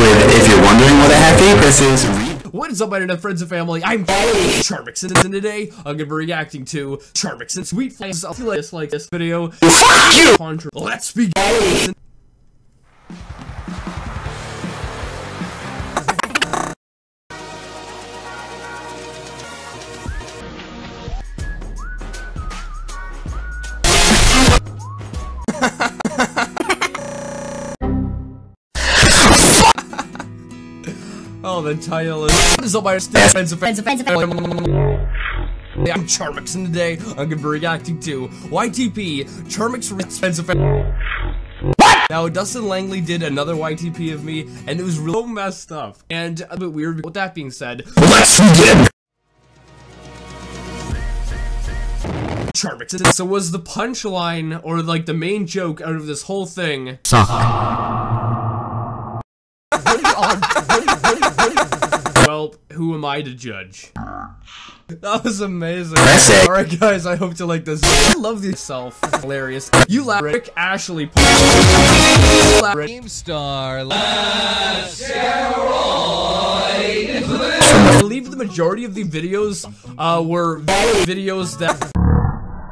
If You're Wondering What a Happy, this is What is up, my internet friends and family? I'm Charmx, and today I'm gonna be reacting to Charmx and Sweet Flames. I'll like this video, Fuck you! let's begin. Oh, the title is What is up, my friends and friends and family? I'm Charmx, and today I'm gonna be reacting to YTP Charmx Expensive. What? Now Dustin Langley did another YTP of me, and it was real messed up and a bit weird. With that being said, Let's begin! Charmx. So was the punchline or like the main joke out of this whole thing? Well, who am I to judge? That was amazing. Press. Alright guys, I hope you like this. I love yourself. Hilarious. You laugh Rick Astley Star. I believe the majority of the videos uh, were videos that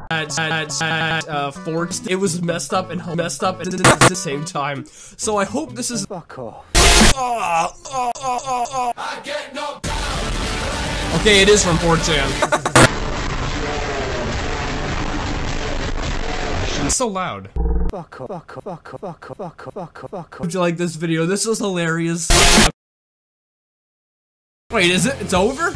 at, at, at uh, forced. It was messed up and messed up at the same time. So I hope this is. Fuck off. Okay, it is from 4chan. It's so loud. Would you like this video? This is hilarious. Wait, is it? It's over?